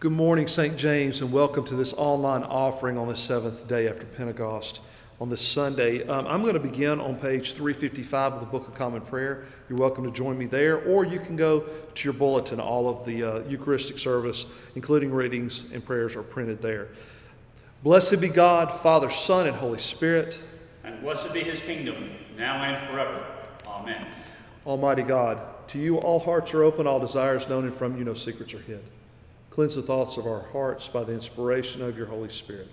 Good morning, St. James, and welcome to this online offering on the seventh day after Pentecost on this Sunday. Um, I'm going to begin on page 355 of the Book of Common Prayer. You're welcome to join me there, or you can go to your bulletin. All of the uh, Eucharistic service, including readings and prayers, are printed there. Blessed be God, Father, Son, and Holy Spirit. And blessed be his kingdom, now and forever. Amen. Almighty God, to you all hearts are open, all desires known, and from you no secrets are hid. Cleanse the thoughts of our hearts by the inspiration of your Holy Spirit,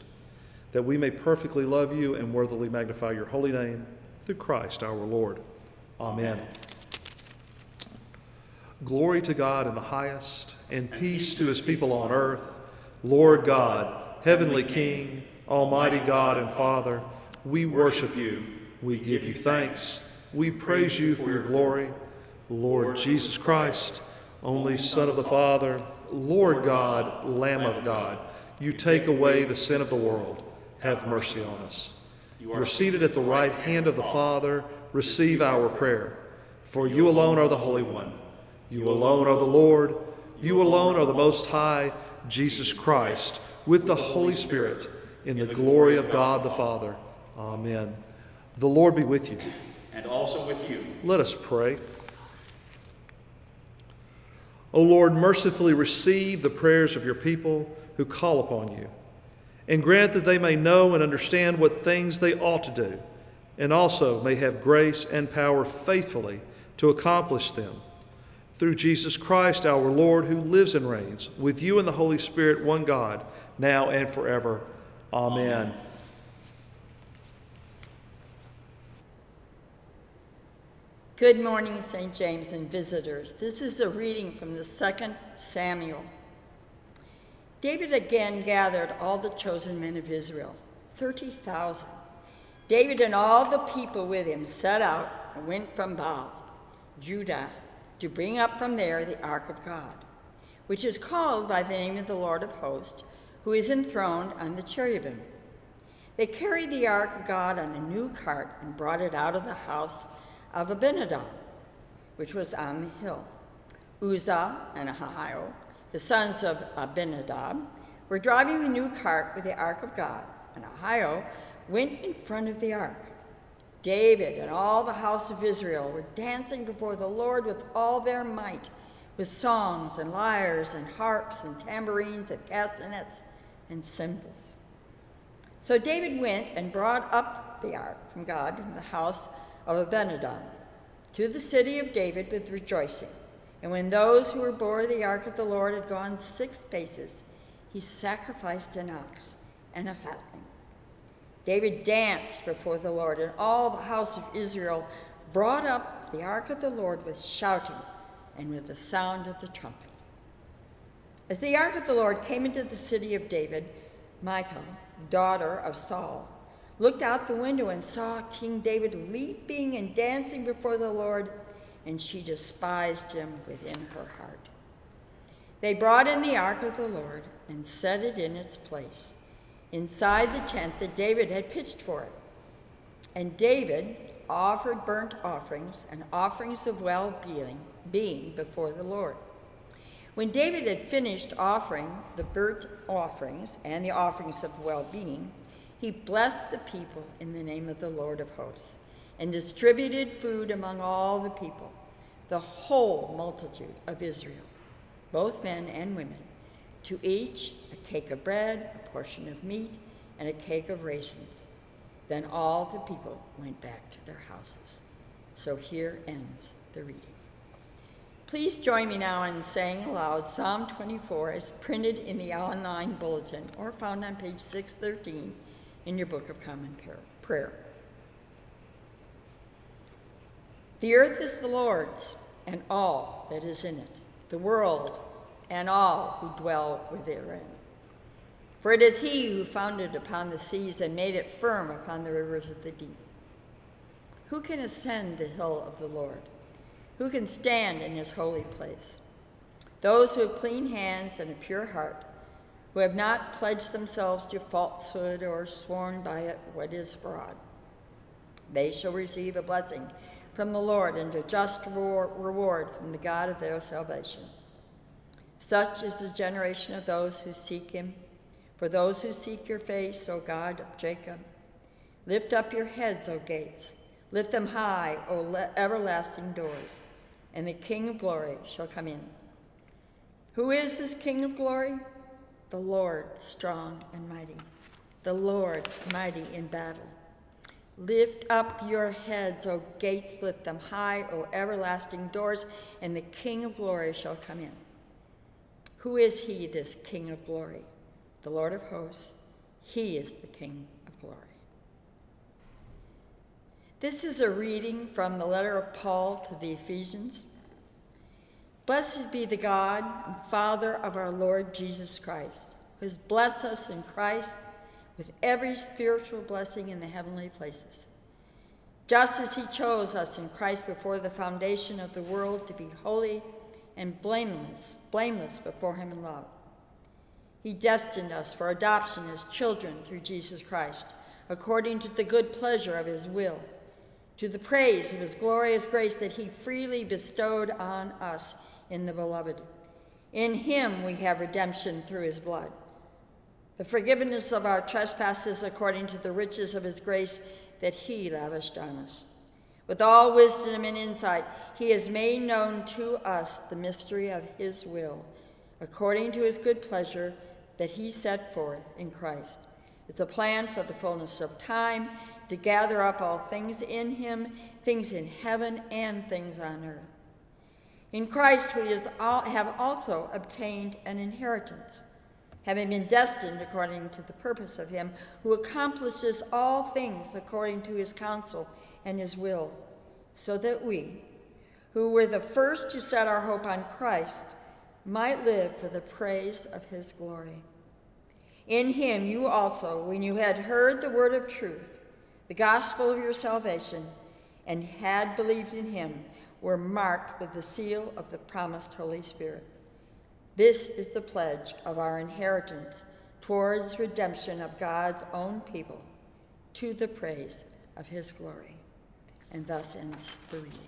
that we may perfectly love you and worthily magnify your holy name through Christ our Lord. Amen. Glory to God in the highest, and peace to his people on earth. Lord God, heavenly King, almighty God and Father, we worship you. We give you thanks. We praise you for your glory. Lord Jesus Christ, only Son of the Father, Lord God, Lamb of God, you take away the sin of the world. Have mercy on us. You are seated at the right hand of the Father. Receive our prayer. For you alone are the Holy One. You alone are the Lord. You alone are the Most High, Jesus Christ, with the Holy Spirit, in the glory of God the Father. Amen. The Lord be with you. And also with you. Let us pray. O Lord, mercifully receive the prayers of your people who call upon you, and grant that they may know and understand what things they ought to do, and also may have grace and power faithfully to accomplish them. Through Jesus Christ our Lord, who lives and reigns with you and the Holy Spirit, one God, now and forever. Amen. Amen. Good morning, St. James and visitors. This is a reading from the second Samuel. David again gathered all the chosen men of Israel, 30,000. David and all the people with him set out and went from Baal, Judah, to bring up from there the ark of God, which is called by the name of the Lord of hosts, who is enthroned on the cherubim. They carried the ark of God on a new cart and brought it out of the house of Abinadab, which was on the hill. Uzzah and Ahio, the sons of Abinadab, were driving the new cart with the ark of God, and Ahio went in front of the ark. David and all the house of Israel were dancing before the Lord with all their might, with songs and lyres and harps and tambourines and castanets and cymbals. So David went and brought up the ark from God from the house of Abinadab to the city of David with rejoicing. And when those who were bore the ark of the Lord had gone six paces, he sacrificed an ox and a fatling. David danced before the Lord, and all the house of Israel brought up the ark of the Lord with shouting and with the sound of the trumpet. As the ark of the Lord came into the city of David, Michal, daughter of Saul, looked out the window and saw King David leaping and dancing before the Lord, and she despised him within her heart. They brought in the ark of the Lord and set it in its place, inside the tent that David had pitched for it. And David offered burnt offerings and offerings of well being being before the Lord. When David had finished offering the burnt offerings and the offerings of well being, he blessed the people in the name of the Lord of hosts and distributed food among all the people, the whole multitude of Israel, both men and women, to each a cake of bread, a portion of meat, and a cake of raisins. Then all the people went back to their houses. So here ends the reading. Please join me now in saying aloud Psalm 24 as printed in the online bulletin or found on page 613 in your Book of Common Prayer. The earth is the Lord's and all that is in it, the world and all who dwell therein. For it is he who founded upon the seas and made it firm upon the rivers of the deep. Who can ascend the hill of the Lord? Who can stand in his holy place? Those who have clean hands and a pure heart, who have not pledged themselves to falsehood or sworn by it what is fraud. They shall receive a blessing from the Lord and a just reward from the God of their salvation. Such is the generation of those who seek him. For those who seek your face, O God of Jacob, lift up your heads, O gates. Lift them high, O everlasting doors, and the King of glory shall come in. Who is this King of glory? The Lord, strong and mighty, the Lord, mighty in battle. Lift up your heads, O gates, lift them high, O everlasting doors, and the King of glory shall come in. Who is he, this King of glory? The Lord of hosts. He is the King of glory. This is a reading from the letter of Paul to the Ephesians. Blessed be the God and Father of our Lord Jesus Christ, who has blessed us in Christ with every spiritual blessing in the heavenly places. Just as he chose us in Christ before the foundation of the world to be holy and blameless, blameless before him in love. He destined us for adoption as children through Jesus Christ, according to the good pleasure of his will to the praise of his glorious grace that he freely bestowed on us in the beloved. In him we have redemption through his blood, the forgiveness of our trespasses according to the riches of his grace that he lavished on us. With all wisdom and insight, he has made known to us the mystery of his will, according to his good pleasure that he set forth in Christ. It's a plan for the fullness of time to gather up all things in him, things in heaven and things on earth. In Christ we have also obtained an inheritance, having been destined according to the purpose of him who accomplishes all things according to his counsel and his will, so that we, who were the first to set our hope on Christ, might live for the praise of his glory. In him you also, when you had heard the word of truth, the gospel of your salvation, and had believed in him, were marked with the seal of the promised Holy Spirit. This is the pledge of our inheritance towards redemption of God's own people to the praise of his glory. And thus ends the reading.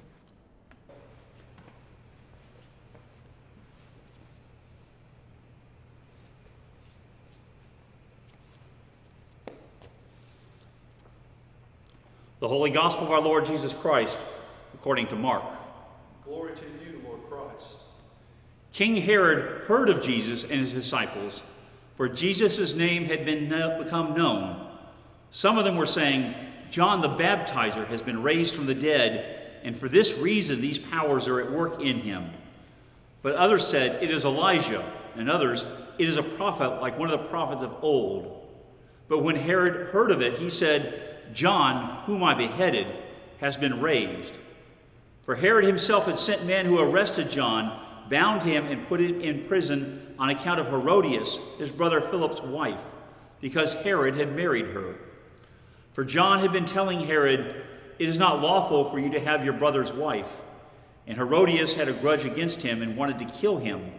The Holy Gospel of our Lord Jesus Christ, according to Mark. Glory to you, Lord Christ. King Herod heard of Jesus and his disciples, for Jesus' name had been become known. Some of them were saying, John the Baptizer has been raised from the dead, and for this reason these powers are at work in him. But others said, It is Elijah, and others, It is a prophet like one of the prophets of old. But when Herod heard of it, he said, John, whom I beheaded, has been raised. For Herod himself had sent men who arrested John, bound him, and put him in prison on account of Herodias, his brother Philip's wife, because Herod had married her. For John had been telling Herod, It is not lawful for you to have your brother's wife. And Herodias had a grudge against him and wanted to kill him.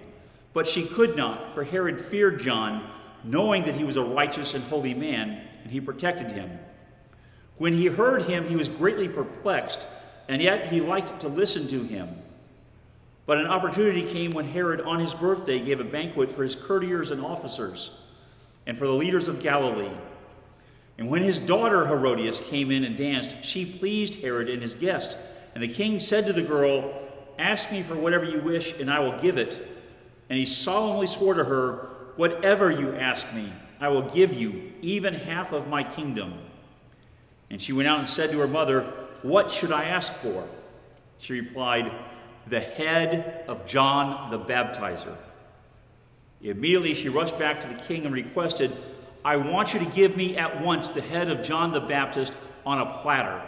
But she could not, for Herod feared John, knowing that he was a righteous and holy man, and he protected him. When he heard him, he was greatly perplexed, and yet he liked to listen to him. But an opportunity came when Herod, on his birthday, gave a banquet for his courtiers and officers, and for the leaders of Galilee. And when his daughter Herodias came in and danced, she pleased Herod and his guest. And the king said to the girl, Ask me for whatever you wish, and I will give it. And he solemnly swore to her, Whatever you ask me, I will give you, even half of my kingdom. And she went out and said to her mother, What should I ask for? She replied, The head of John the Baptizer. Immediately she rushed back to the king and requested, I want you to give me at once the head of John the Baptist on a platter.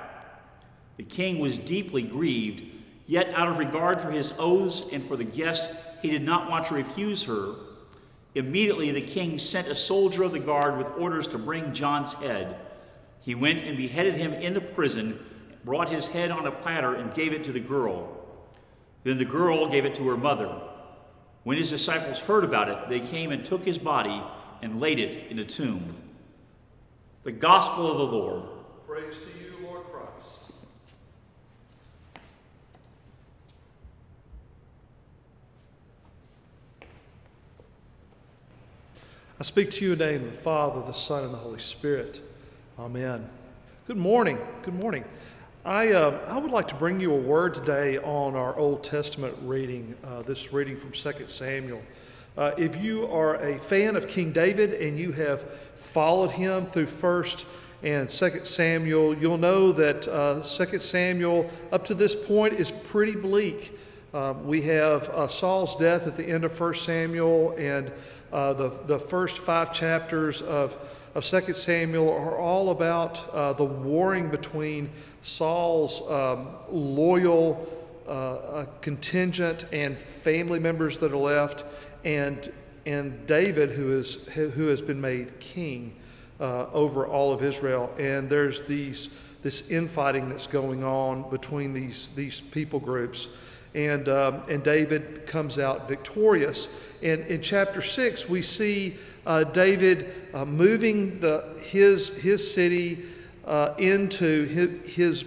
The king was deeply grieved, yet out of regard for his oaths and for the guest, he did not want to refuse her. Immediately the king sent a soldier of the guard with orders to bring John's head. He went and beheaded him in the prison, brought his head on a platter, and gave it to the girl. Then the girl gave it to her mother. When his disciples heard about it, they came and took his body and laid it in a tomb. The Gospel of the Lord. Praise to you, Lord Christ. I speak to you in the name of the Father, the Son, and the Holy Spirit. Amen. Good morning. Good morning. I, uh, I would like to bring you a word today on our Old Testament reading, uh, this reading from 2 Samuel. Uh, if you are a fan of King David and you have followed him through 1st and 2 Samuel, you'll know that uh, 2 Samuel, up to this point, is pretty bleak. Um, we have uh, Saul's death at the end of 1 Samuel, and uh, the, the first five chapters of, of 2 Samuel are all about uh, the warring between Saul's um, loyal uh, contingent and family members that are left, and, and David, who, is, who has been made king uh, over all of Israel. And there's these, this infighting that's going on between these, these people groups and, um, and David comes out victorious. And in chapter 6, we see uh, David uh, moving the, his, his city uh, into his, his,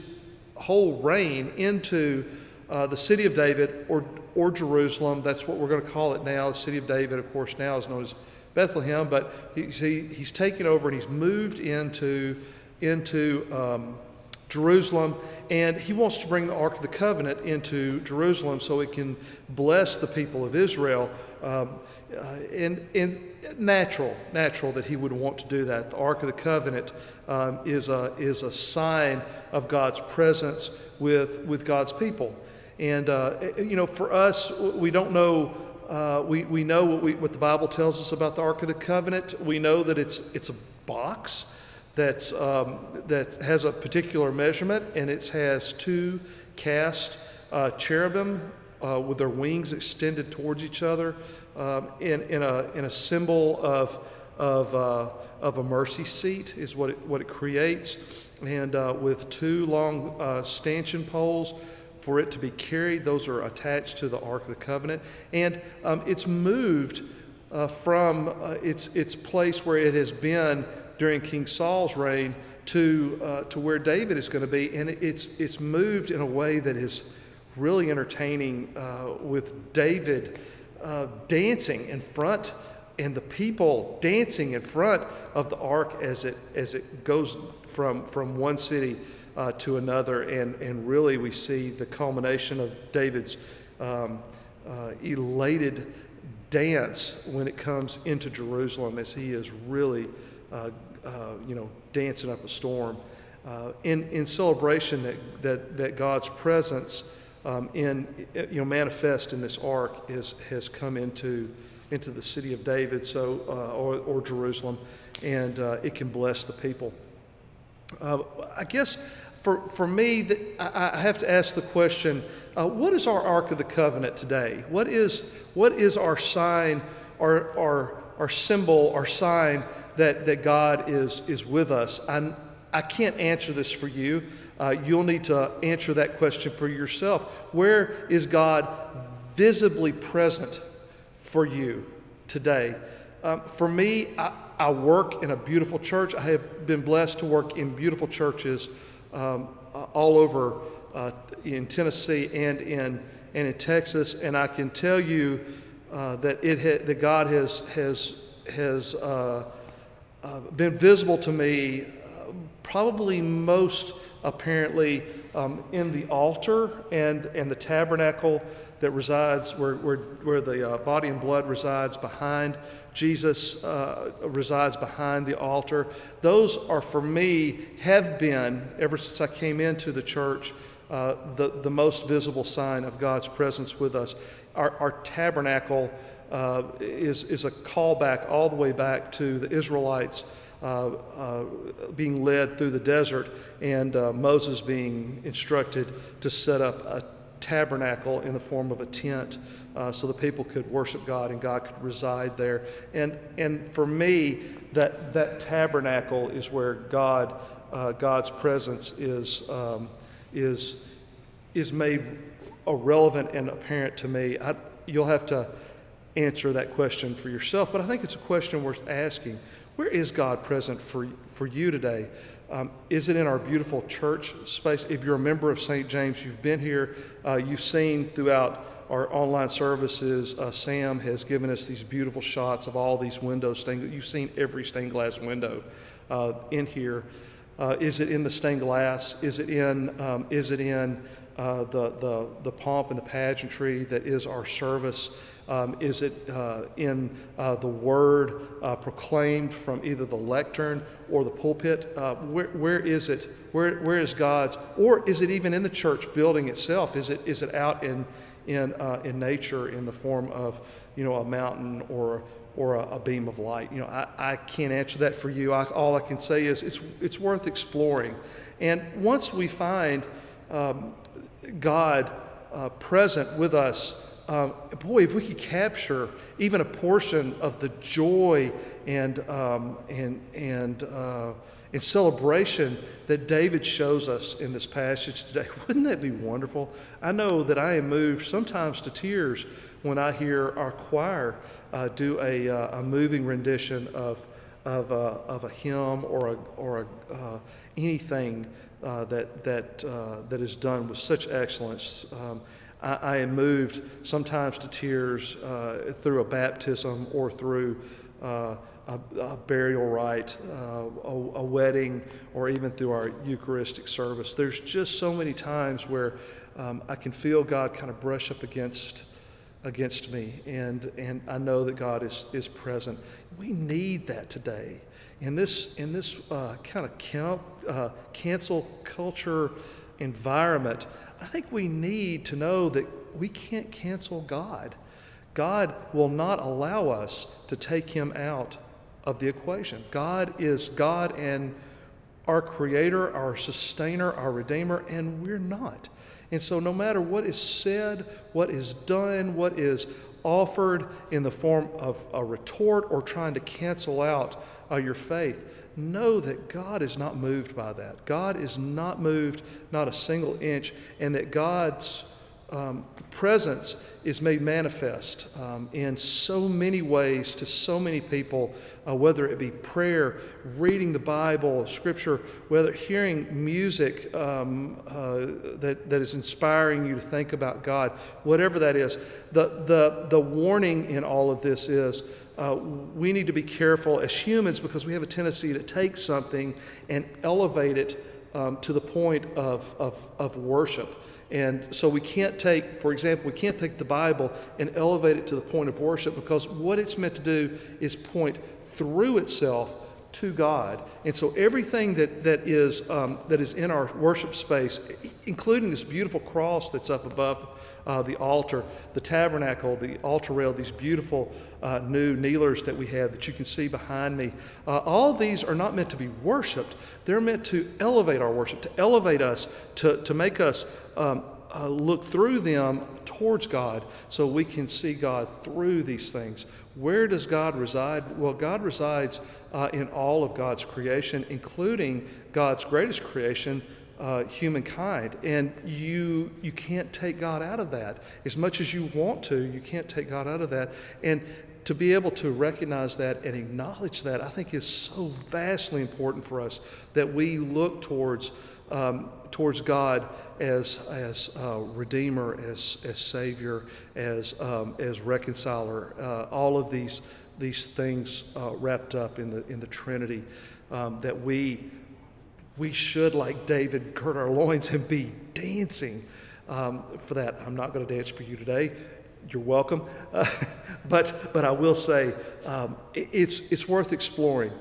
whole reign into uh, the city of David or, or Jerusalem. That's what we're going to call it now. The city of David, of course, now is known as Bethlehem, but he, he he's taken over and he's moved into, into um, Jerusalem, and he wants to bring the Ark of the Covenant into Jerusalem so it can bless the people of Israel. Um, uh, and, and natural, natural that he would want to do that. The Ark of the Covenant um, is, a, is a sign of God's presence with, with God's people. And, uh, you know, for us, we don't know uh, we, we know what, we, what the Bible tells us about the Ark of the Covenant. We know that it's, it's a box that's, um, that has a particular measurement, and it has two cast uh, cherubim uh, with their wings extended towards each other um, in, in, a, in a symbol of, of, uh, of a mercy seat, is what it, what it creates. And uh, with two long uh, stanchion poles for it to be carried, those are attached to the Ark of the Covenant. And um, it's moved. Uh, from uh, its, its place where it has been during King Saul's reign to, uh, to where David is going to be. And it's, it's moved in a way that is really entertaining uh, with David uh, dancing in front and the people dancing in front of the ark as it, as it goes from, from one city uh, to another. And, and really, we see the culmination of David's um, uh, elated dance when it comes into Jerusalem as he is really uh, you know, dancing up a storm. Uh, in, in celebration that, that, that God's presence um, in, you know, manifest in this ark is, has come into, into the city of David so, uh, or, or Jerusalem, and uh, it can bless the people. Uh, I guess for, for me, the, I, I, have to ask the question uh, what is our Ark of the Covenant today? What is, what is our sign, our, our, our symbol, our sign that, that God is, is with us. I'm, I can't answer this for you. Uh, you'll need to answer that question for yourself. Where is God visibly present for you today? Um, for me, I, I, work in a beautiful church. I have been blessed to work in beautiful churches um, all over uh, in Tennessee and in, and in Texas. And I can tell you uh, that, it ha- that God has, has, has uh, uh, been visible to me uh, probably most apparently um, in the altar and, and the tabernacle that resides where, where, where the uh, body and blood resides behind jesus uh, resides behind the altar. Those are for me have been ever since i came into the church uh, the, the most visible sign of god's presence with us our, our tabernacle uh, is, is a callback all the way back to the Israelites uh, uh, being led through the desert and uh, Moses being instructed to set up a tabernacle in the form of a tent uh, so the people could worship God and God could reside there. And, and for me, that, that tabernacle is where God, uh, God's presence is, um, is, is made relevant and apparent to me. I, you'll have to answer that question for yourself, but I think it's a question worth asking. Where is God present for, for you today? Um, is it in our beautiful church space? If you're a member of St. James, you've been here, uh, you've seen throughout our online services, uh, Sam has given us these beautiful shots of all these windows. Stained, you've seen every stained glass window uh, in here. Uh, is it in the stained glass? Is it in, um, is it in uh, the, the, the pomp and the pageantry that is our service? Um, is it uh, in uh, the word uh, proclaimed from either the lectern or the pulpit? Uh, where, where is it? Where, where is God's? Or is it even in the church building itself? Is it, is it out in, in, uh, in nature in the form of you know, a mountain or, or a, a beam of light? You know, I, I can't answer that for you. I, all I can say is it's, it's worth exploring. And once we find um, God uh, present with us, um, boy, if we could capture even a portion of the joy and, um, and, and, uh, and celebration that David shows us in this passage today, wouldn't that be wonderful? I know that I am moved sometimes to tears when I hear our choir uh, do a, uh, a moving rendition of, of, a, uh, of a hymn or, a, or a, uh, anything uh, that, that, that is done with such excellence. Um, I, I am moved sometimes to tears uh, through a baptism or through uh, a, a, burial rite, uh, a, a, wedding, or even through our Eucharistic service. There's just so many times where um, I can feel God kind of brush up against against me, and and I know that God is is present. We need that today in this in this uh, kind of count, uh, cancel culture environment. I think we need to know that we can't cancel God. God will not allow us to take him out of the equation. God is God and our creator, our sustainer, our redeemer, and we're not. And so, no matter what is said, what is done, what is offered in the form of a retort or trying to cancel out uh, your faith, know that God is not moved by that. God is not moved, not a single inch, and that God's um, presence is made manifest um, in so many ways to so many people, uh, whether it be prayer, reading the Bible, Scripture, whether hearing music um, uh, that, that is inspiring you to think about God, whatever that is. The, the, the warning in all of this is uh, we need to be careful as humans because we have a tendency to take something and elevate it um, to the point of, of, of worship. And so we can't take, for example, we can't take the Bible and elevate it to the point of worship because what it's meant to do is point through itself to God. And so everything that, that, is, um, that is in our worship space, including this beautiful cross that's up above uh, the altar, the tabernacle, the altar rail, these beautiful uh, new kneelers that we have that you can see behind me, uh, all these are not meant to be worshiped. They're meant to elevate our worship, to elevate us, to, to make us um, uh, look through them towards God so we can see God through these things. Where does God reside? Well, God resides uh, in all of God's creation, including God's greatest creation, uh, humankind. And you, you can't take God out of that. As much as you want to, you can't take God out of that. And to be able to recognize that and acknowledge that, I think is so vastly important for us that we look towards um, towards God as, as uh, Redeemer, as, as Savior, as, um, as Reconciler, uh, all of these, these things uh, wrapped up in the, in the Trinity, um, that we, we should, like David, gird our loins and be dancing um, for that. I'm not going to dance for you today. You're welcome. but, but I will say um, it, it's, it's worth exploring.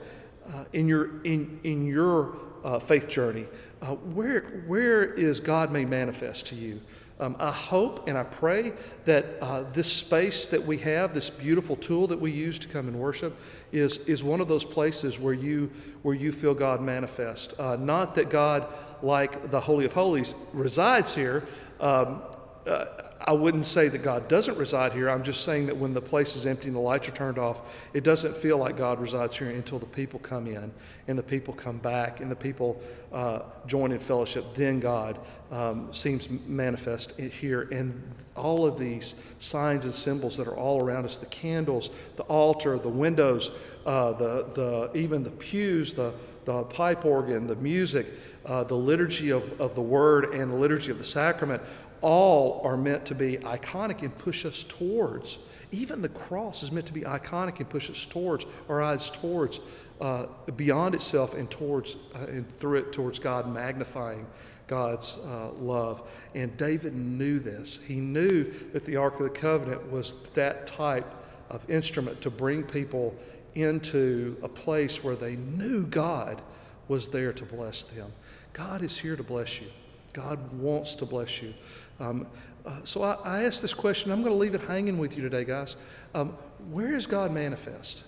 Uh, in your, in, in your uh, faith journey, uh, where, where is God made manifest to you? Um, I hope and I pray that uh, this space that we have, this beautiful tool that we use to come and worship, is, is one of those places where you, where you feel God manifest. Uh, not that God, like the Holy of Holies, resides here. Um, uh, I wouldn't say that God doesn't reside here. I'm just saying that when the place is empty and the lights are turned off, it doesn't feel like God resides here until the people come in and the people come back and the people uh, join in fellowship. Then God um, seems manifest here. And all of these signs and symbols that are all around us the candles, the altar, the windows, uh, the, the, even the pews, the, the pipe organ, the music, uh, the liturgy of, of the word, and the liturgy of the sacrament all are meant to be iconic and push us towards. Even the cross is meant to be iconic and push us towards, our eyes towards, uh, beyond itself and towards, uh, and through it towards God, magnifying God's uh, love. And David knew this. He knew that the Ark of the Covenant was that type of instrument to bring people into a place where they knew God was there to bless them. God is here to bless you. God wants to bless you. Um, uh, so I, I ask this question. I'm going to leave it hanging with you today, guys. Um, where is God manifest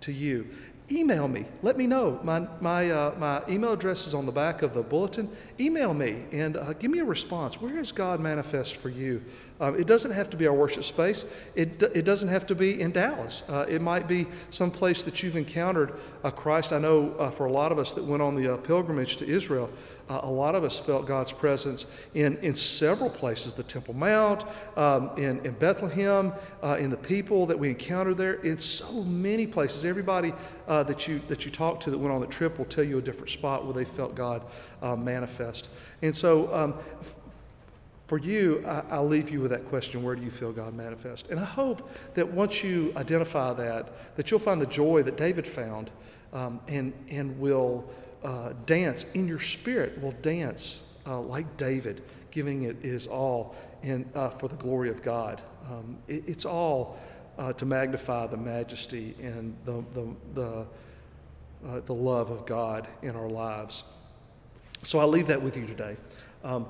to you? Email me. Let me know. My, my, uh, my email address is on the back of the bulletin. Email me and uh, give me a response. Where is God manifest for you? Uh, it doesn't have to be our worship space, it, it doesn't have to be in Dallas. Uh, it might be some place that you've encountered a Christ. I know uh, for a lot of us that went on the uh, pilgrimage to Israel, a lot of us felt God's presence in, in several places the Temple Mount, um, in, in Bethlehem, in the people that we encountered there, in so many places. Everybody uh, that, you, that you talk to that went on the trip will tell you a different spot where they felt God uh, manifest. And so, um, f- for you, I, will leave you with that question where do you feel God manifest? And I hope that once you identify that, that you'll find the joy that David found um, and, and will uh, dance in your spirit, will dance uh, like David, giving it his all in, uh, for the glory of God. Um, it, it's all uh, to magnify the majesty and the, the, the, uh, the love of God in our lives. So I leave that with you today. Um,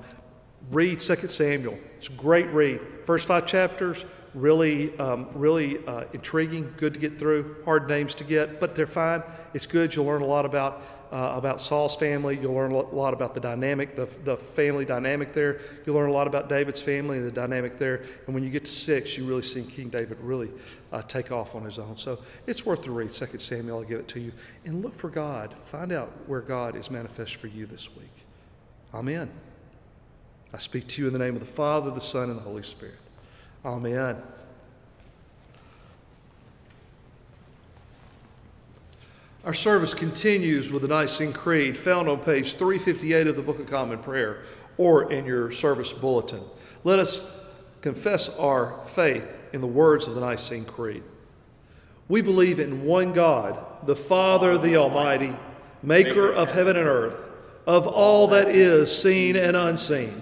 read 2 Samuel. It's a great read. First five chapters, really, um, really uh, intriguing, good to get through, hard names to get, but they're fine. It's good. You'll learn a lot about, uh, about Saul's family. You'll learn a lot about the dynamic, the, the family dynamic there. You'll learn a lot about David's family and the dynamic there. And when you get to six, you really see King David really uh, take off on his own. So it's worth the read, Second Samuel. I'll give it to you. And look for God. Find out where God is manifest for you this week. Amen. I speak to you in the name of the Father, the Son, and the Holy Spirit. Amen. Our service continues with the Nicene Creed found on page 358 of the Book of Common Prayer or in your service bulletin. Let us confess our faith in the words of the Nicene Creed. We believe in one God, the Father, the Almighty, maker of heaven and earth, of all that is seen and unseen.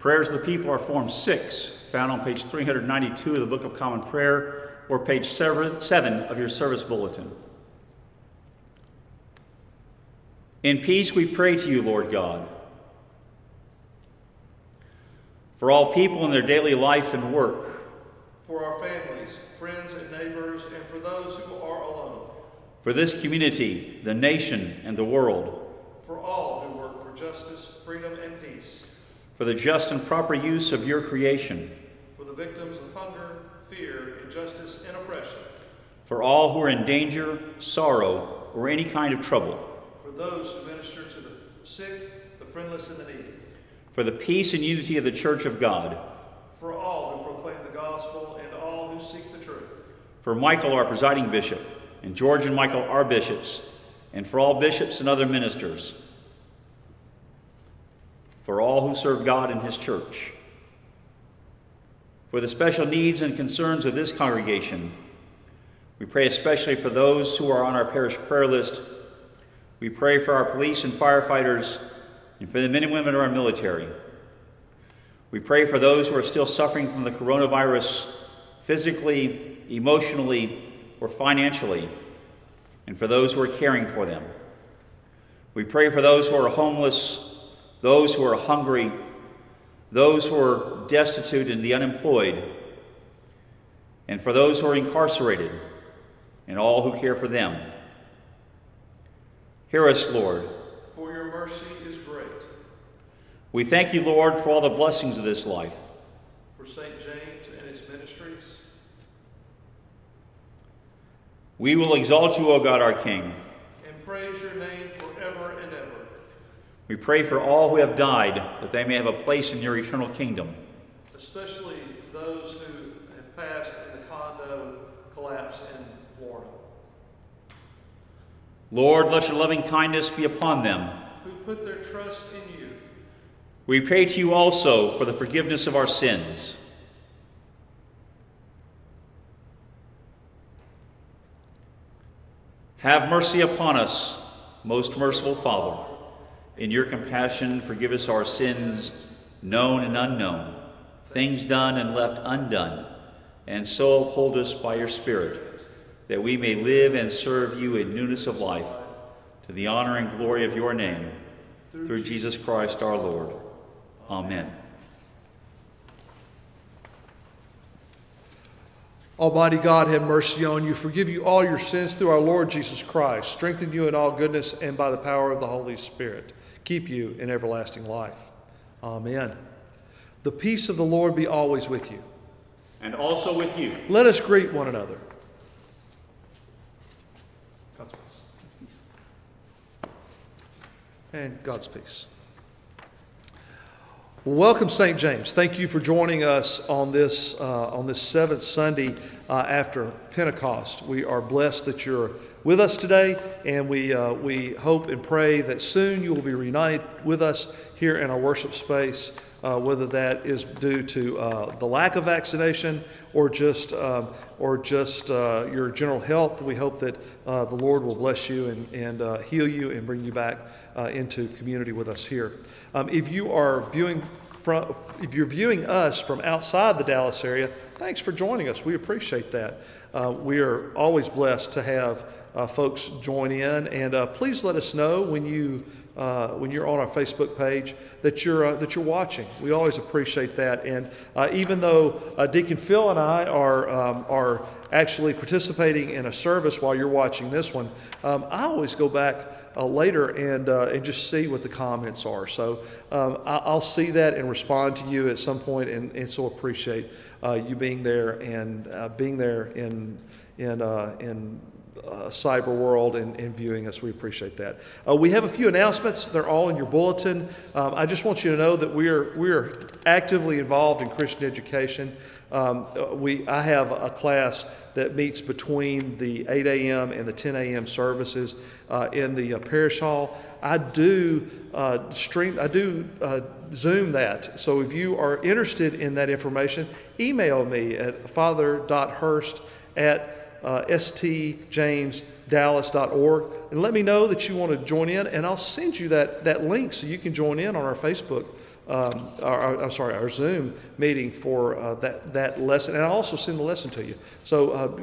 Prayers of the people are Form 6, found on page 392 of the Book of Common Prayer or page 7 of your service bulletin. In peace we pray to you, Lord God. for all people in their daily life and work, for our families, friends, and neighbors, and for those who are alone, for this community, the nation, and the world, for all who work for justice, freedom, and peace, for the just and proper use of your creation, for the victims of hunger, fear, injustice, and oppression, for all who are in danger, sorrow, or any kind of trouble, for those who minister to the sick, the friendless, and the needy, for the peace and unity of the Church of God, for all who proclaim the gospel and all who seek the truth, for Michael, our presiding bishop, and George and Michael, our bishops, and for all bishops and other ministers, for all who serve God in His church, for the special needs and concerns of this congregation. We pray especially for those who are on our parish prayer list. We pray for our police and firefighters and for the men and women of our military. We pray for those who are still suffering from the coronavirus physically, emotionally, or financially, and for those who are caring for them. We pray for those who are homeless, those who are hungry, those who are destitute and the unemployed, and for those who are incarcerated, and all who care for them. Hear us, Lord. for your mercy is great. We thank you, Lord, for all the blessings of this life. For St. James and its ministries, We will exalt you, O God, our King. and praise your name forever and ever. We pray for all who have died, that they may have a place in your eternal kingdom. especially those who have passed in the condo collapse in Florida, Lord, let your loving kindness be upon them. who put their trust in you. We pray to you also for the forgiveness of our sins. Have mercy upon us, most merciful Father. In your compassion, forgive us our sins, known and unknown, things done and left undone, and so uphold us by your Spirit, that we may live and serve you in newness of life, to the honor and glory of your name, through Jesus Christ our Lord. Amen. Almighty God, have mercy on you, forgive you all your sins through our Lord Jesus Christ, strengthen you in all goodness, and by the power of the Holy Spirit, keep you in everlasting life. Amen. The peace of the Lord be always with you. And also with you. Let us greet one another. God's peace. And God's peace. Welcome, St. James. Thank you for joining us on this, uh, on this seventh Sunday uh, after Pentecost. We are blessed that you're with us today, and we, uh, we hope and pray that soon you will be reunited with us here in our worship space, uh, whether that is due to uh, the lack of vaccination or just, um, or just uh, your general health. We hope that uh, the Lord will bless you and, and uh, heal you and bring you back into community with us here. Um, if you are viewing from, if you're viewing us from outside the Dallas area, thanks for joining us. We appreciate that. Uh, we are always blessed to have uh, folks join in, and uh, please let us know when you uh, when you're on our Facebook page that you're uh, that you're watching. We always appreciate that. And uh, even though uh, Deacon Phil and I are um, are actually participating in a service while you're watching this one, um, I always go back later and and just see what the comments are. So um, I, I'll see that and respond to you at some point, and, and so appreciate you being there and being there in in in uh, cyber world and, and viewing us. We appreciate that. Uh, we have a few announcements. They're all in your bulletin. Um, I just want you to know that we are we are actively involved in Christian education. Um, uh, we I have a class that meets between the 8 a.m. and the 10 a.m. services uh, in the uh, parish hall. I do uh, stream. I do Zoom that. So if you are interested in that information, email me at father.hurst at uh, stjamesdallas.org and let me know that you want to join in, and I'll send you that, that link so you can join in on our Facebook, um, our, I'm sorry, our Zoom meeting for uh, that, that lesson. And I'll also send the lesson to you. So uh,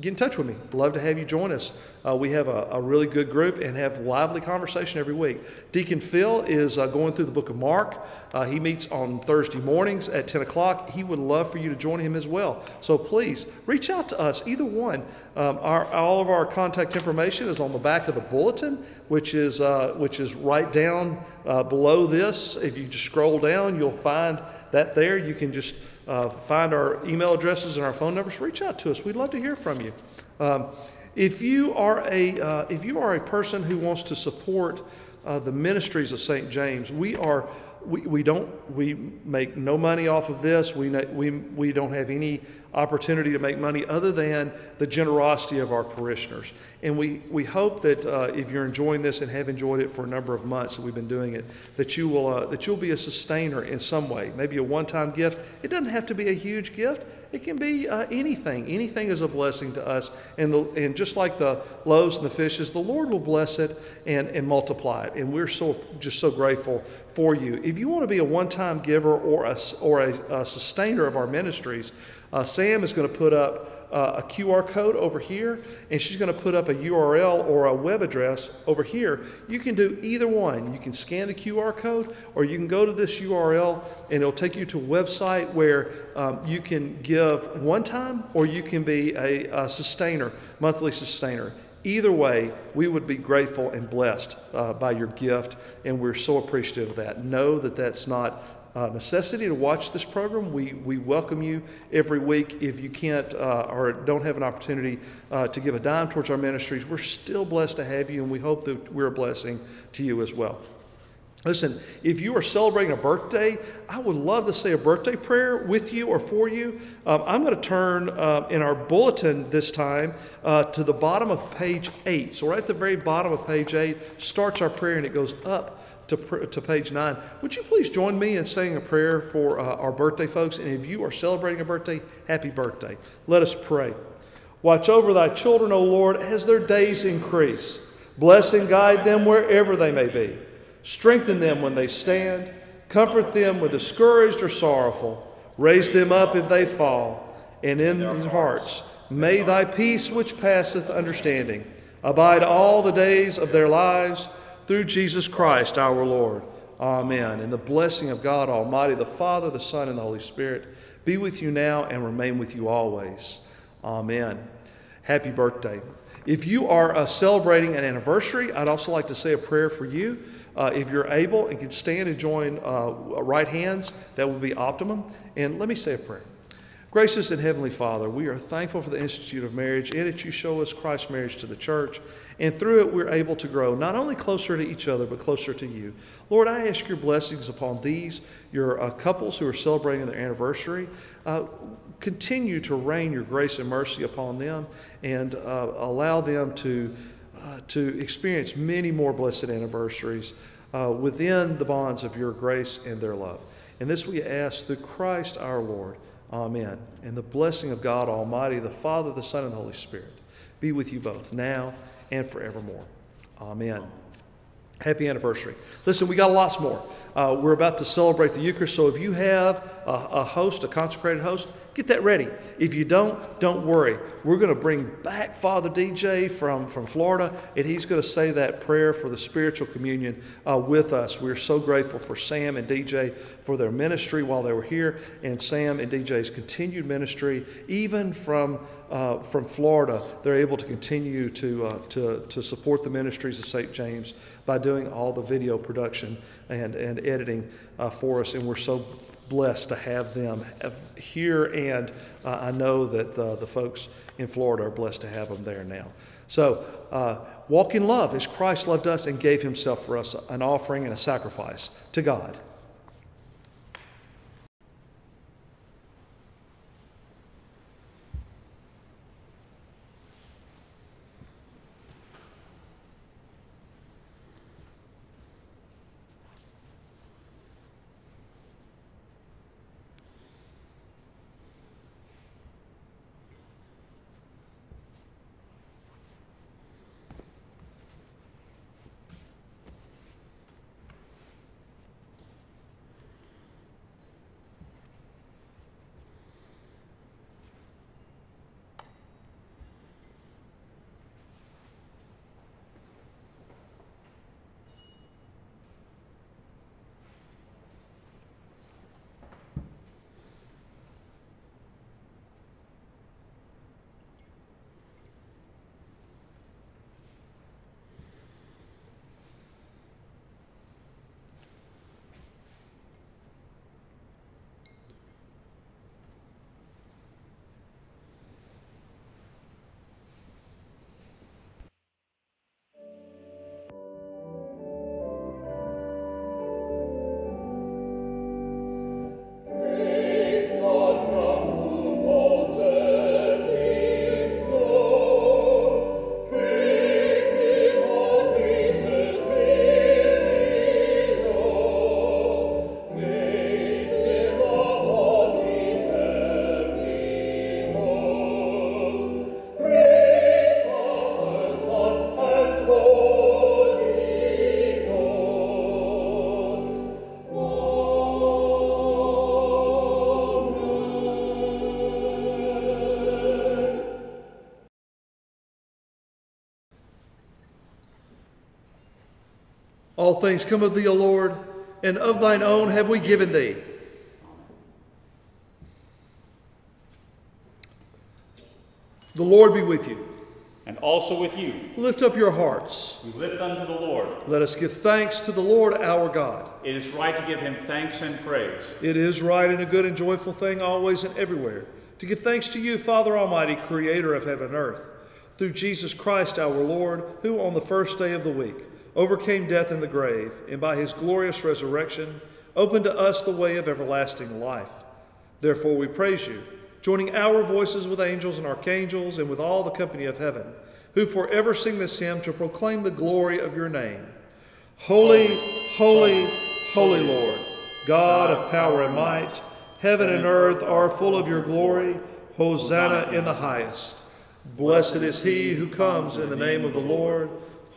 get in touch with me. Love to have you join us. Uh, we have a, a, really good group and have lively conversation every week. Deacon Phil is uh, going through the book of Mark. Uh, he meets on Thursday mornings at 10 o'clock. He would love for you to join him as well. So please reach out to us, either one. Um, our, all of our contact information is on the back of the bulletin, which is, uh, which is right down uh, below this. If you just scroll down, you'll find that there. You can just uh, find our email addresses and our phone numbers. Reach out to us. We'd love to hear from you. Um, if you are a uh, if you are a person who wants to support uh, the ministries of St. James, we are we, we don't we make no money off of this. We, we, we don't have any opportunity to make money other than the generosity of our parishioners. And we, we hope that uh, if you're enjoying this and have enjoyed it for a number of months that we've been doing it that you will uh, that you'll be a sustainer in some way. Maybe a one-time gift. It doesn't have to be a huge gift it can be uh, anything. Anything is a blessing to us. And, the, and just like the loaves and the fishes, the Lord will bless it and, and multiply it. And we're so just so grateful for you. If you want to be a one time giver or, a, or a, a sustainer of our ministries, uh, Sam is going to put up uh, a QR code over here, and she's going to put up a URL or a web address over here. You can do either one. You can scan the QR code, or you can go to this URL, and it'll take you to a website where um, you can give one time, or you can be a, a sustainer, monthly sustainer. Either way, we would be grateful and blessed uh, by your gift, and we're so appreciative of that. Know that that's not uh, necessity to watch this program. We, we welcome you every week. If you can't uh, or don't have an opportunity uh, to give a dime towards our ministries, we're still blessed to have you, and we hope that we're a blessing to you as well. Listen, if you are celebrating a birthday, I would love to say a birthday prayer with you or for you. Um, I'm going to turn uh, in our bulletin this time uh, to the bottom of page 8. So, right at the very bottom of page 8 starts our prayer and it goes up to, to page 9. Would you please join me in saying a prayer for uh, our birthday folks? And if you are celebrating a birthday, happy birthday. Let us pray. Watch over thy children, O Lord, as their days increase. Bless and guide them wherever they may be. Strengthen them when they stand. Comfort them when discouraged or sorrowful. Raise them up if they fall. And in their hearts, may thy peace which passeth understanding abide all the days of their lives through Jesus Christ our Lord. Amen. And the blessing of God Almighty, the Father, the Son, and the Holy Spirit be with you now and remain with you always. Amen. Happy birthday. If you are uh, celebrating an anniversary, I'd also like to say a prayer for you. Uh, if you're able and can stand and join uh, right hands, that would be optimum. And let me say a prayer. Gracious and Heavenly Father, we are thankful for the Institute of Marriage in it you show us Christ's marriage to the church. And through it, we're able to grow not only closer to each other, but closer to you. Lord, I ask your blessings upon these, your uh, couples who are celebrating their anniversary. Uh, continue to rain your grace and mercy upon them and uh, allow them to, uh, to experience many more blessed anniversaries uh, within the bonds of your grace and their love. And this we ask through Christ our Lord. Amen. And the blessing of God Almighty, the Father, the Son, and the Holy Spirit be with you both now and forevermore. Amen. Happy anniversary. Listen, we got lots more. Uh, we're about to celebrate the Eucharist, so if you have a, a host, a consecrated host, Get that ready. If you don't, don't worry. We're going to bring back Father DJ from, from Florida, and he's going to say that prayer for the spiritual communion uh, with us. We're so grateful for Sam and DJ for their ministry while they were here, and Sam and DJ's continued ministry, even from, uh, from Florida. They're able to continue to, uh, to, to support the ministries of St. James by doing all the video production and, and editing uh, for us, and we're so blessed to have them here, and uh, I know that uh, the folks in Florida are blessed to have them there now. So, uh, walk in love as Christ loved us and gave himself for us, an offering and a sacrifice to God. All things come of thee, O Lord, and of thine own have we given thee. The Lord be with you. And also with you. Lift up your hearts. We lift them to the Lord. Let us give thanks to the Lord our God. It is right to give him thanks and praise. It is right and a good and joyful thing always and everywhere to give thanks to you, Father Almighty, creator of heaven and earth, through Jesus Christ our Lord, who on the first day of the week overcame death in the grave, and by his glorious resurrection opened to us the way of everlasting life. Therefore we praise you joining our voices with angels and archangels and with all the company of heaven, who forever sing this hymn to proclaim the glory of your name. Holy, holy, holy Lord, God of power and might, heaven and earth are full of your glory. Hosanna in the highest. Blessed is he who comes in the name of the Lord.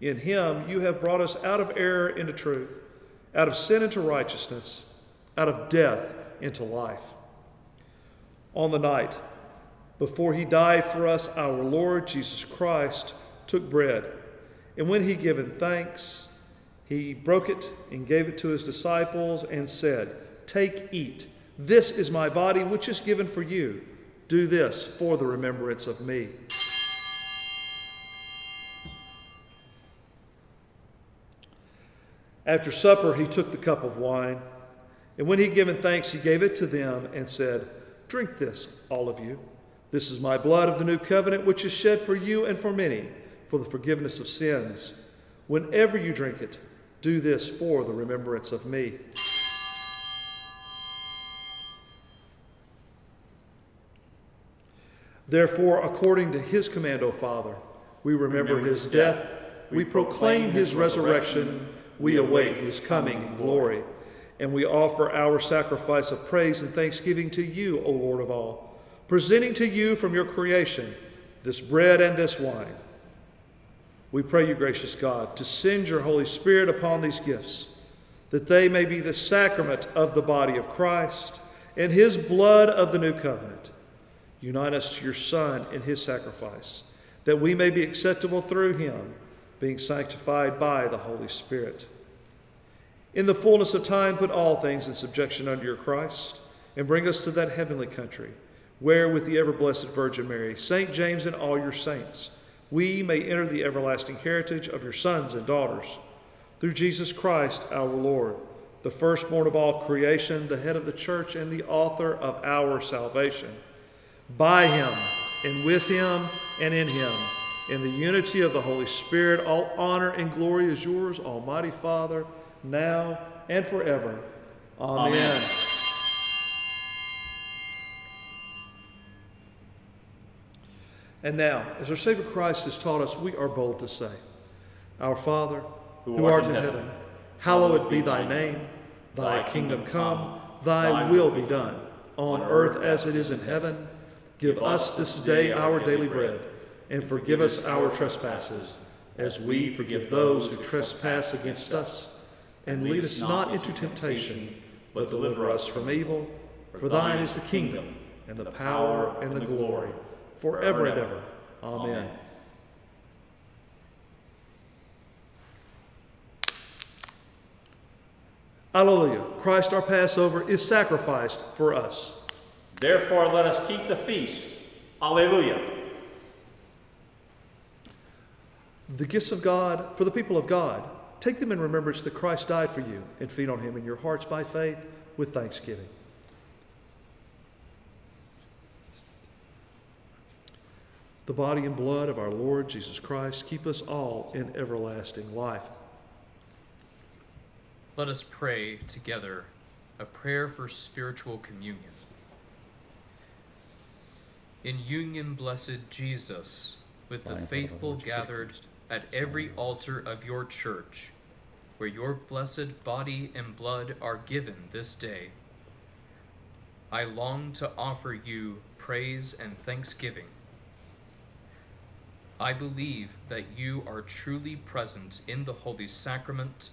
In him you have brought us out of error into truth, out of sin into righteousness out of death into life. On the night before he died for us, our Lord Jesus Christ took bread, and when he given thanks, he broke it and gave it to his disciples and said, Take, eat. This is my body, which is given for you. Do this for the remembrance of me. After supper, he took the cup of wine. And when he had given thanks, he gave it to them and said, Drink this, all of you. This is my blood of the new covenant, which is shed for you and for many for the forgiveness of sins. Whenever you drink it, do this for the remembrance of me. Therefore, according to his command, O Father, we remember, remember his death, we proclaim his resurrection, we await his coming in glory and we offer our sacrifice of praise and thanksgiving to you, O Lord of all, presenting to you from your creation this bread and this wine. We pray you, gracious God, to send your Holy Spirit upon these gifts, that they may be the sacrament of the body of Christ and his blood of the new covenant. Unite us to your Son in his sacrifice, that we may be acceptable through him, being sanctified by the Holy Spirit. In the fullness of time, put all things in subjection under your Christ, and bring us to that heavenly country, where with the ever blessed Virgin Mary, St. James, and all your saints, we may enter the everlasting heritage of your sons and daughters. Through Jesus Christ our Lord, the firstborn of all creation, the head of the church, and the author of our salvation. By him, and with him, and in him, in the unity of the Holy Spirit, all honor and glory is yours, Almighty Father now and forever. Amen. Amen. And now, as our Savior Christ has taught us, we are bold to say, Our Father, who, who art, art, in heaven, heaven hallowed be thy name. Thy kingdom come, thy will be done, on earth as it is in heaven. Give us this day our daily bread, and forgive us our trespasses, as we forgive those who trespass against us and lead us not into temptation, but deliver us from evil. For thine is the kingdom, and the power, and the glory, forever and ever. Amen. Alleluia. Christ our Passover is sacrificed for us. Therefore, let us keep the feast. Alleluia. The gifts of God for the people of God Take them in remembrance that Christ died for you and feed on him in your hearts by faith with thanksgiving. The body and blood of our Lord Jesus Christ keep us all in everlasting life. Let us pray together a prayer for spiritual communion. In union, blessed Jesus, with the faithful gathered at every altar of your church, where your blessed body and blood are given this day. I long to offer you praise and thanksgiving. I believe that you are truly present in the Holy Sacrament,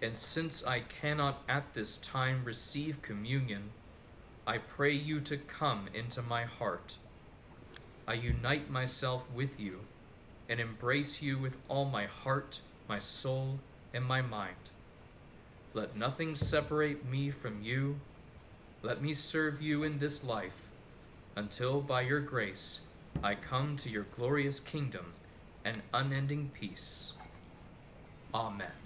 and since I cannot at this time receive communion, I pray you to come into my heart. I unite myself with you and embrace you with all my heart, my soul, and my mind. Let nothing separate me from you. Let me serve you in this life until by your grace I come to your glorious kingdom and unending peace. Amen.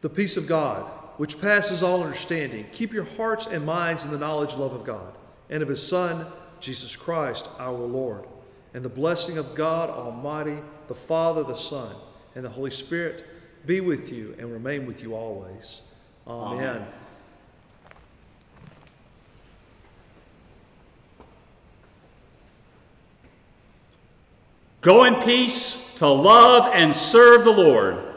The peace of God, which passes all understanding, keep your hearts and minds in the knowledge and love of God and of his Son, Jesus Christ, our Lord. And the blessing of God Almighty, the Father, the Son, and the Holy Spirit be with you and remain with you always. Amen. Amen. Go in peace to love and serve the Lord.